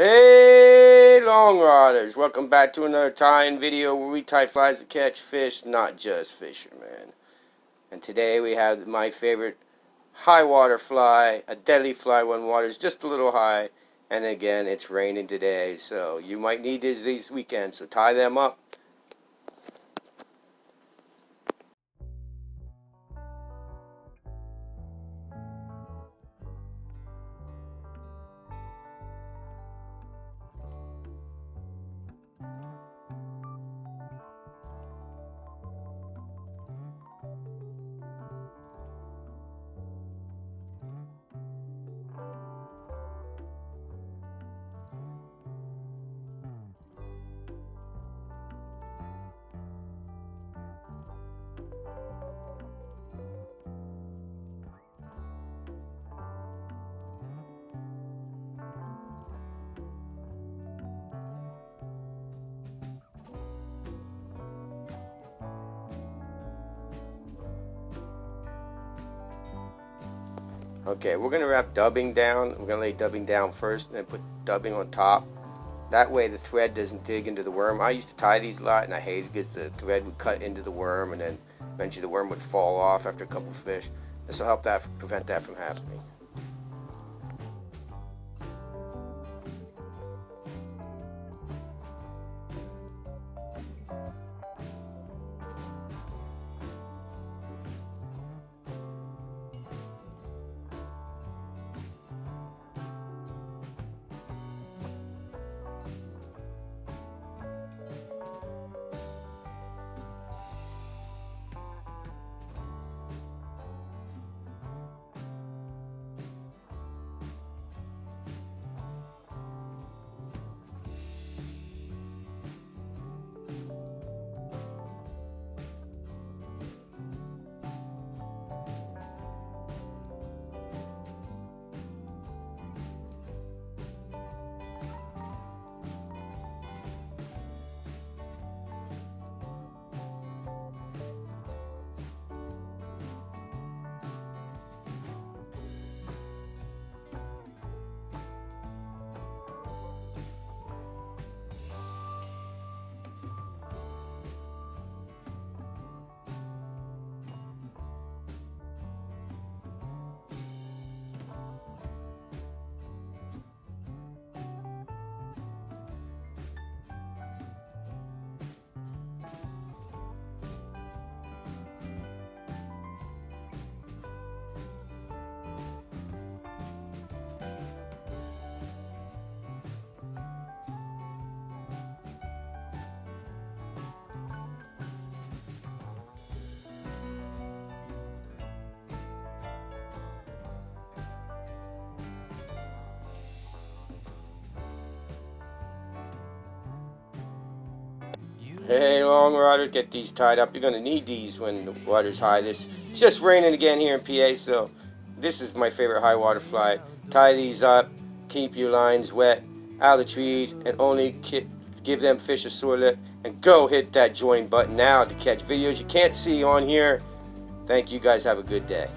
Hey long rodders, welcome back to another tie-in video where we tie flies to catch fish, not just fishermen. And today we have my favorite high water fly, a deadly fly when water's just a little high. And again, it's raining today, so you might need these these weekends, so tie them up. Okay, we're to wrap dubbing down. We're to lay dubbing down first and then put dubbing on top. That way the thread doesn't dig into the worm. I used to tie these a lot and I hated it because the thread would cut into the worm and then eventually the worm would fall off after a couple fish. This will help that prevent that from happening. Hey, long rodders, get these tied up. You're going to need these when the water's high. This just raining again here in PA, so this is my favorite high water fly. Tie these up, keep your lines wet, out of the trees, and only give them fish a sore lip. And go hit that join button now to catch videos you can't see on here. Thank you guys. Have a good day.